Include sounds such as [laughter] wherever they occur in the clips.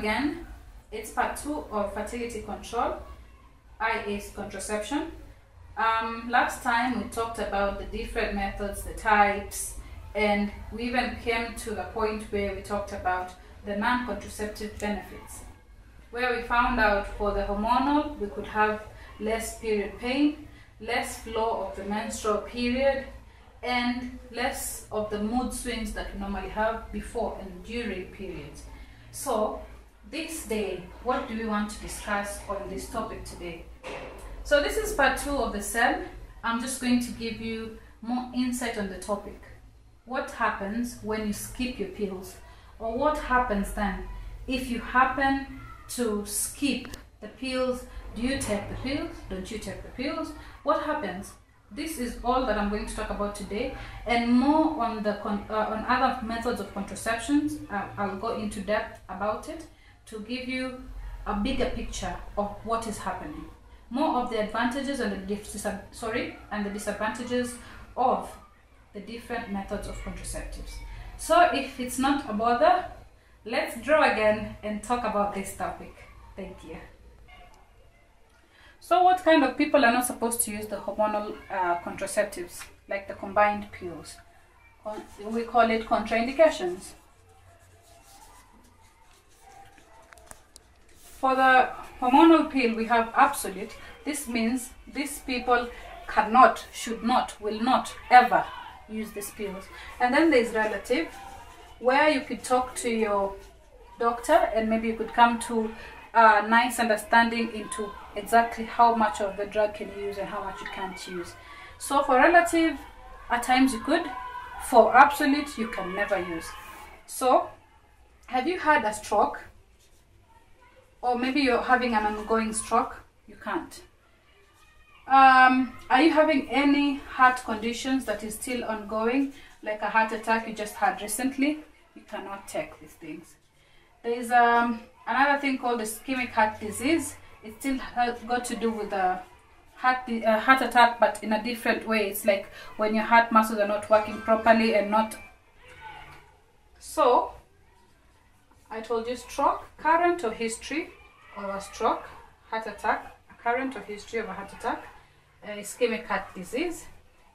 again. It's part two of fertility control, IA's contraception. Um, last time we talked about the different methods, the types, and we even came to the point where we talked about the non-contraceptive benefits, where we found out for the hormonal we could have less period pain, less flow of the menstrual period, and less of the mood swings that we normally have before and during periods. So, this day, what do we want to discuss on this topic today? So, this is part two of the cell. I'm just going to give you more insight on the topic. What happens when you skip your pills? Or what happens then if you happen to skip the pills? Do you take the pills? Don't you take the pills? What happens? this is all that I'm going to talk about today and more on the uh, on other methods of contraceptions uh, I'll go into depth about it to give you a bigger picture of what is happening more of the advantages and the sorry and the disadvantages of the different methods of contraceptives so if it's not a bother let's draw again and talk about this topic thank you so what kind of people are not supposed to use the hormonal uh, contraceptives, like the combined pills? We call it contraindications. For the hormonal pill, we have absolute. This means these people cannot, should not, will not ever use these pills. And then there's relative, where you could talk to your doctor and maybe you could come to a nice understanding into exactly how much of the drug can you use and how much you can't use. So for relative, at times you could. For absolute, you can never use. So, have you had a stroke? Or maybe you're having an ongoing stroke? You can't. Um, are you having any heart conditions that is still ongoing, like a heart attack you just had recently? You cannot take these things. There is um, another thing called ischemic heart disease it still has got to do with a heart uh, heart attack but in a different way it's like when your heart muscles are not working properly and not so i told you stroke current or history of a stroke heart attack a current or history of a heart attack uh, ischemic heart disease.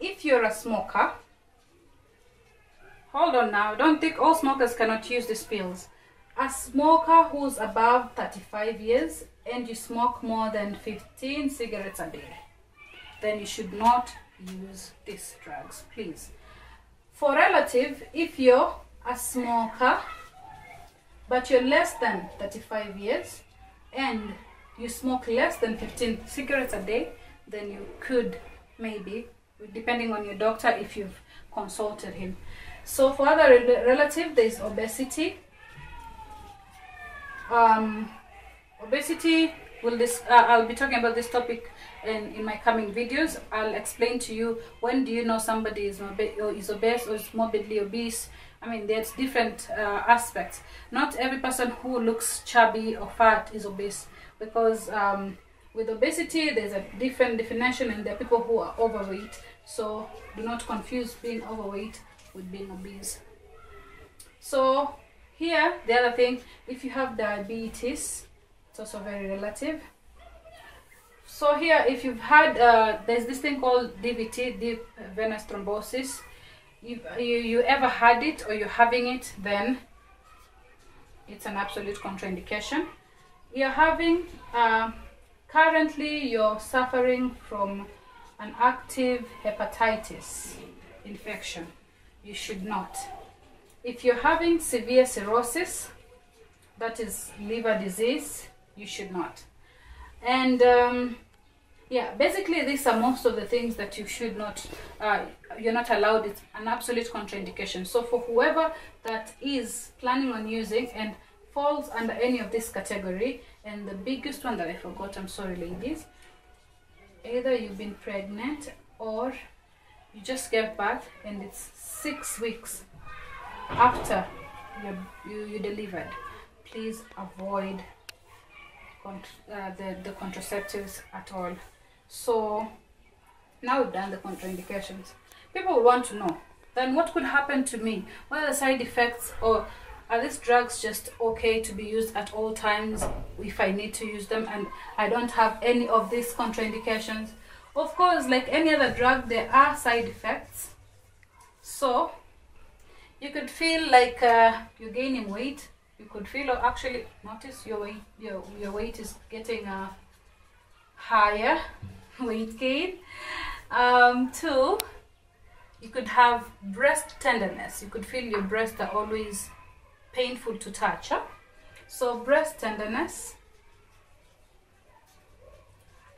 If you're a smoker hold on now. Don't think all smokers cannot use these pills. A smoker who's above 35 years and you smoke more than 15 cigarettes a day, then you should not use these drugs, please. For relative, if you're a smoker, but you're less than 35 years and you smoke less than 15 cigarettes a day, then you could maybe, depending on your doctor, if you've consulted him. So for other relative, there's obesity. Um, obesity will this uh, i'll be talking about this topic in, in my coming videos i'll explain to you when do you know somebody is, is obese or is morbidly obese i mean there's different uh, aspects. Not every person who looks chubby or fat is obese because um, with obesity there's a different definition and there are people who are overweight. So do not confuse being overweight with being obese. So here the other thing if you have diabetes it's also very relative. So here if you've had uh, there's this thing called DVT deep venous thrombosis if you, you ever had it or you're having it then it's an absolute contraindication. You're having uh, currently you're suffering from an active hepatitis infection. You should not. If you're having severe cirrhosis that is liver disease you should not. And um, yeah basically these are most of the things that you should not uh, you're not allowed it's an absolute contraindication so for whoever that is planning on using and falls under any of this category and the biggest one that i forgot i'm sorry ladies either you've been pregnant or you just gave birth and it's six weeks after you, you, delivered please avoid uh, the, the contraceptives at all. So now we've done the contraindications. People will want to know, then what could happen to me? What are the side effects or are these drugs just okay to be used at all times if I need to use them and I don't have any of these contraindications? Of course, like any other drug, there are side effects. So, you could feel like uh, you're gaining weight. You could feel, or actually, notice your weight, your, your weight is getting uh, higher, [laughs] weight gain. Um, two, you could have breast tenderness. You could feel your breasts are always painful to touch. Huh? So breast tenderness.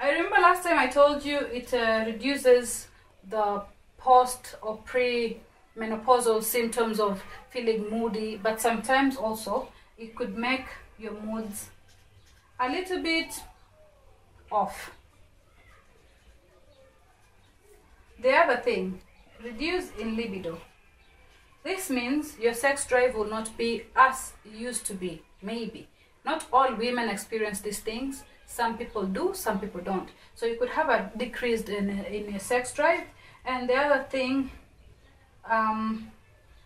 I remember last time I told you it uh, reduces the post or pre-menopausal symptoms of feeling moody, but sometimes also it could make your moods a little bit off. The other thing, reduce in libido. This means your sex drive will not be as used to be, maybe. Not all women experience these things. Some people do, some people don't. So you could have a decreased in, in your sex drive. And the other thing, um,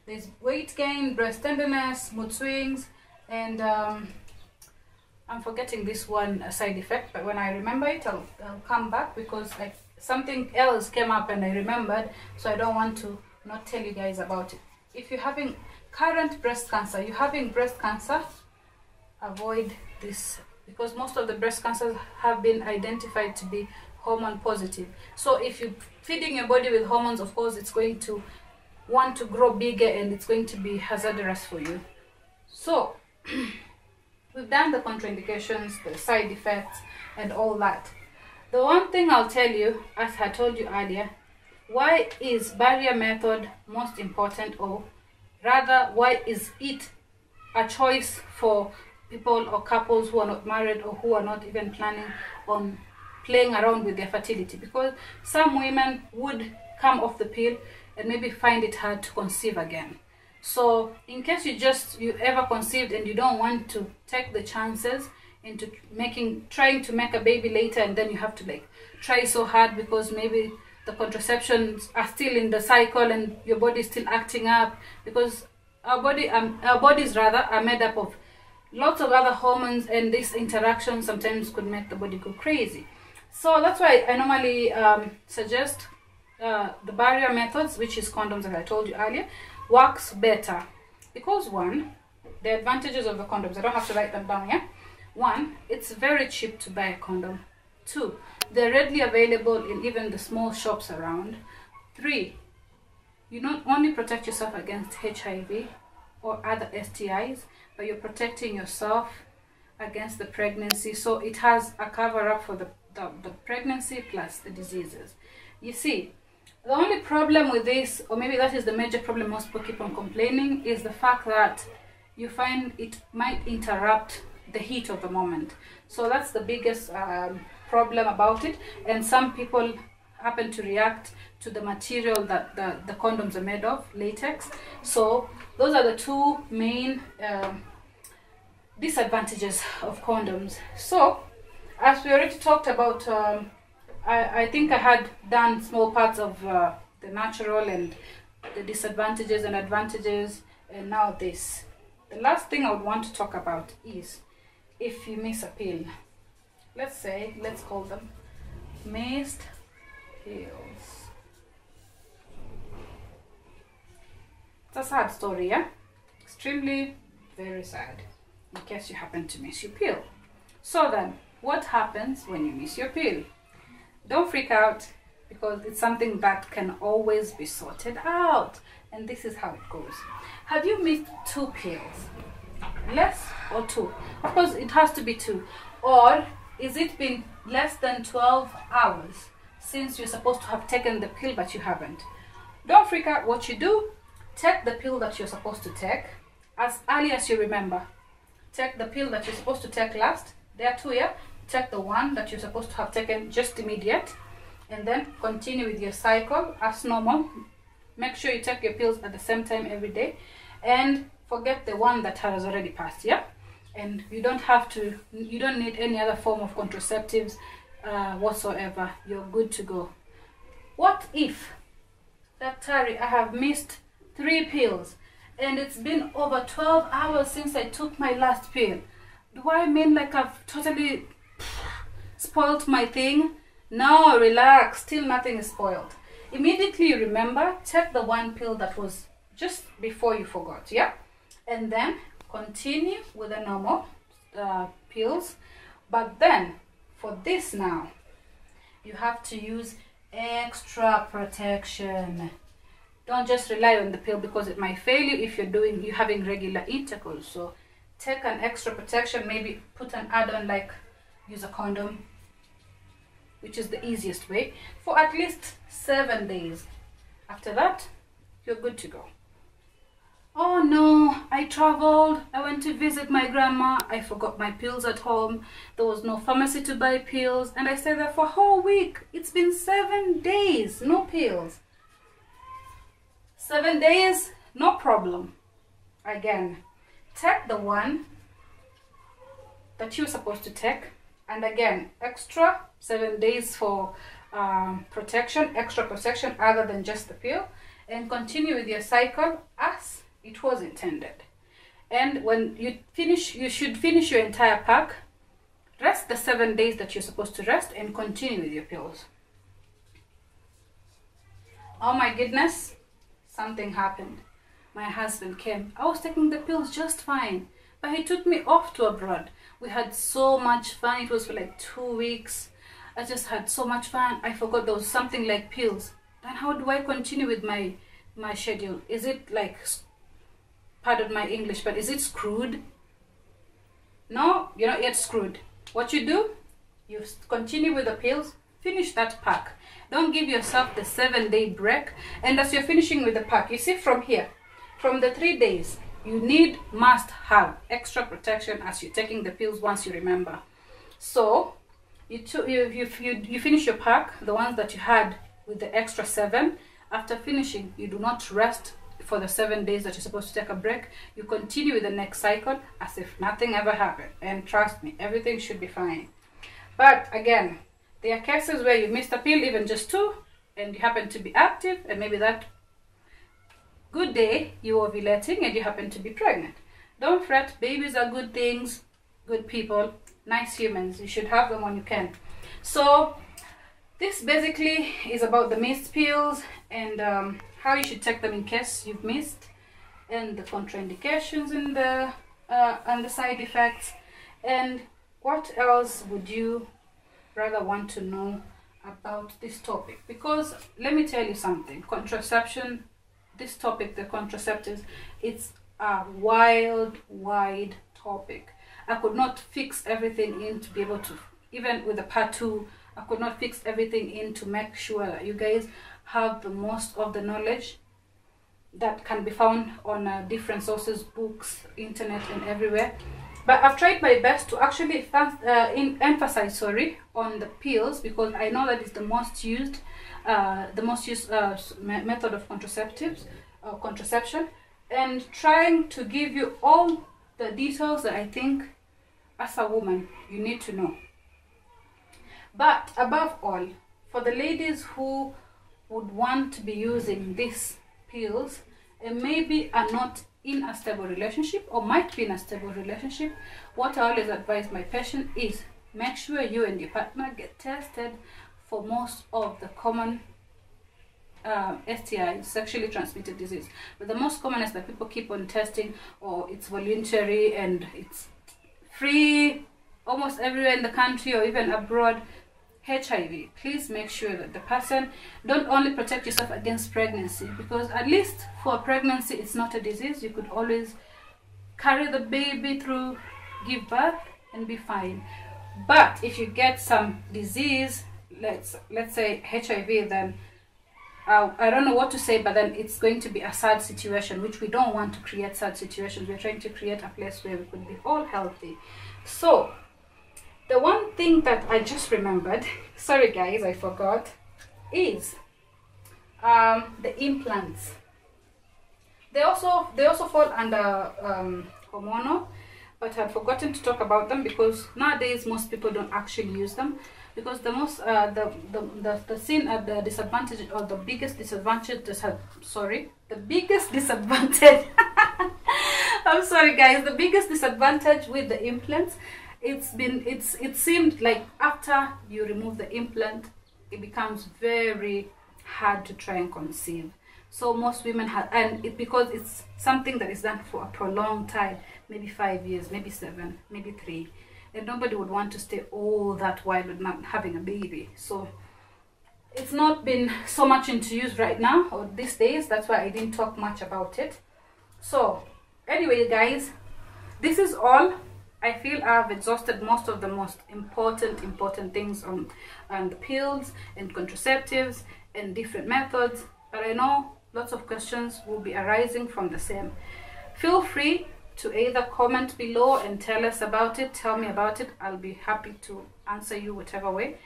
there's weight gain, breast tenderness, mood swings, and um, I'm forgetting this one side effect, but when I remember it, I'll, I'll come back because like something else came up and I remembered, so I don't want to not tell you guys about it if you're having current breast cancer, you're having breast cancer, avoid this because most of the breast cancers have been identified to be hormone positive. So if you're feeding your body with hormones, of course, it's going to want to grow bigger and it's going to be hazardous for you. So [clears throat] we've done the contraindications, the side effects, and all that. The one thing I'll tell you, as I told you earlier, why is barrier method most important or rather why is it a choice for people or couples who are not married or who are not even planning on playing around with their fertility? Because some women would come off the pill and maybe find it hard to conceive again. So in case you just you ever conceived and you don't want to take the chances into making trying to make a baby later and then you have to like try so hard because maybe the contraceptions are still in the cycle and your body is still acting up because our body um, our bodies rather are made up of lots of other hormones and this interaction sometimes could make the body go crazy. So that's why i normally um, suggest uh, the barrier methods which is condoms as i told you earlier works better because one the advantages of the condoms i don't have to write them down yeah one it's very cheap to buy a condom two they're readily available in even the small shops around. Three, you not only protect yourself against HIV or other STIs, but you're protecting yourself against the pregnancy. So it has a cover up for the, the, the pregnancy plus the diseases. You see, the only problem with this, or maybe that is the major problem most people keep on complaining, is the fact that you find it might interrupt the heat of the moment. So that's the biggest um, problem about it. And some people happen to react to the material that the, the condoms are made of latex. So those are the two main um, disadvantages of condoms. So as we already talked about um, I, I think I had done small parts of uh, the natural and the disadvantages and advantages and now this. The last thing I would want to talk about is if you miss a pill let's say, let's call them missed pills. It's a sad story, yeah? Extremely very sad in case you happen to miss your pill. So then, what happens when you miss your pill? Don't freak out because it's something that can always be sorted out. And this is how it goes. Have you missed two pills? Less or two? Of course, it has to be two. Or is it been less than 12 hours since you're supposed to have taken the pill but you haven't? Don't freak out. What you do, take the pill that you're supposed to take as early as you remember. Take the pill that you're supposed to take last. There are two here. Take the one that you're supposed to have taken just immediate and then continue with your cycle as normal. Make sure you take your pills at the same time every day and forget the one that has already passed, yeah? And you don't have to you don't need any other form of contraceptives uh, whatsoever you're good to go what if daktari i have missed three pills and it's been over 12 hours since I took my last pill. Do I mean like I've totally [sighs] spoiled my thing? No, relax, still nothing is spoiled. Immediately remember, take the one pill that was just before you forgot, yeah? And then continue with the normal uh, pills. But then, for this now, you have to use extra protection. Don't just rely on the pill because it might fail you if you're doing you having regular intercourse so take an extra protection maybe put an add-on like use a condom which is the easiest way for at least seven days. After that you're good to go oh no i traveled. I went to visit my grandma. I forgot my pills at home. There was no pharmacy to buy pills and i stayed there for a whole week. It's been seven days. No pills. Seven days no problem. Again take the one that you're supposed to take and again extra seven days for um, protection extra protection other than just the pill and continue with your cycle as it was intended and when you finish you should finish your entire pack rest the seven days that you're supposed to rest and continue with your pills oh my goodness something happened. My husband came. I was taking the pills just fine, but he took me off to abroad. We had so much fun. It was for like two weeks. I just had so much fun. I forgot there was something like pills. Then how do I continue with my my schedule? Is it like, pardon my English, but is it screwed? No, you're not yet screwed. What you do, you continue with the pills, finish that pack. Don't give yourself the seven day break. And as you're finishing with the pack, you see from here, from the three days, you need, must have extra protection as you're taking the pills once you remember. So you, you, you, you, you finish your pack, the ones that you had with the extra seven. After finishing, you do not rest for the seven days that you're supposed to take a break. You continue with the next cycle as if nothing ever happened. And trust me, everything should be fine. But again, there are cases where you missed a pill, even just two, and you happen to be active, and maybe that good day you are ovulating and you happen to be pregnant. Don't fret, babies are good things, good people, nice humans. You should have them when you can. So, this basically is about the missed pills and um, how you should take them in case you've missed, and the contraindications and the uh, and the side effects, and what else would you rather want to know about this topic? Because let me tell you something. Contraception this topic the contraceptives it's a wild wide topic. I could not fix everything in to be able to even with the part two i could not fix everything in to make sure that you guys have the most of the knowledge that can be found on uh, different sources books internet and everywhere. But I've tried my best to actually uh, emphasize sorry on the pills because I know that it's the most used uh, the most used uh, method of contraceptives uh, contraception. And trying to give you all the details that I think as a woman you need to know. But above all for the ladies who would want to be using these pills and maybe are not in a stable relationship or might be in a stable relationship, what I always advise my patient is make sure you and your partner get tested for most of the common uh, STI, sexually transmitted disease. But the most common is that people keep on testing or it's voluntary and it's free almost everywhere in the country or even abroad. HIV, please make sure that the person don't only protect yourself against pregnancy because at least for pregnancy it's not a disease. You could always carry the baby through, give birth and be fine. But if you get some disease, let's let's say HIV, then uh, I don't know what to say, but then it's going to be a sad situation, which we don't want to create sad situations. We're trying to create a place where we could be all healthy. So the one thing that I just remembered, [laughs] sorry guys, I forgot, is um, the implants. They also they also fall under um, hormonal, but I'd forgotten to talk about them because nowadays most people don't actually use them because the most uh, the, the the the sin at the disadvantage or the biggest disadvantage sorry the biggest [laughs] disadvantage [laughs] I'm sorry guys the biggest disadvantage with the implants it's been it's it seemed like after you remove the implant it becomes very hard to try and conceive. So most women have and it because it's something that is done for a prolonged time maybe five years maybe seven maybe three and nobody would want to stay all that while not having a baby. So it's not been so much into use right now or these days that's why i didn't talk much about it. So anyway guys this is all I feel I've exhausted most of the most important, important things on, on the pills and contraceptives and different methods. But I know lots of questions will be arising from the same. Feel free to either comment below and tell us about it, tell me about it. I'll be happy to answer you whatever way.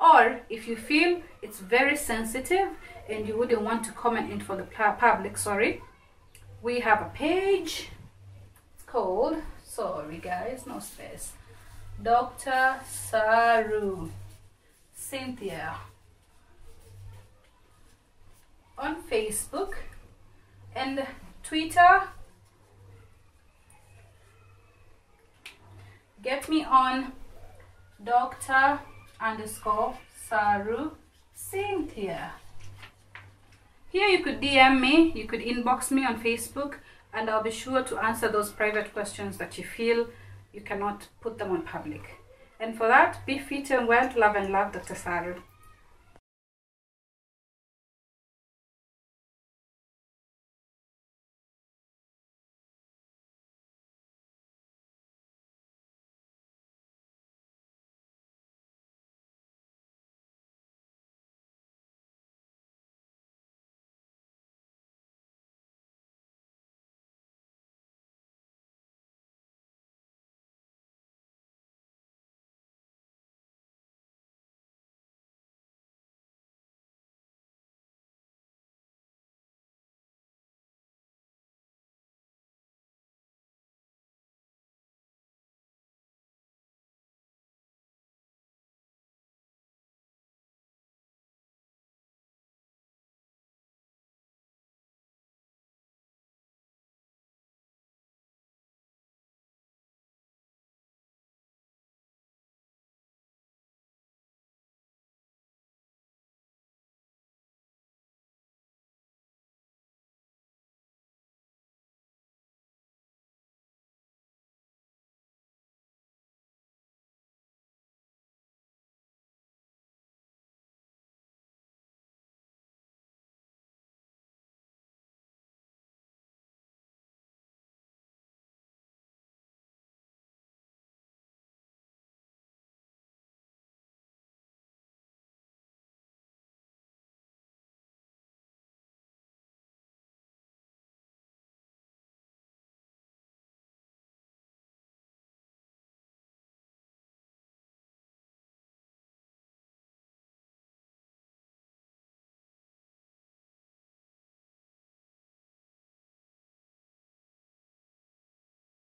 Or if you feel it's very sensitive and you wouldn't want to comment in for the public, sorry, we have a page. It's called sorry guys no space. Dr saru. Cynthia. On facebook and twitter. Get me on dr underscore saru cynthia. Here you could dm me you could inbox me on facebook and I'll be sure to answer those private questions that you feel you cannot put them on public. And for that, be fit and well, love and love Dr. Saru.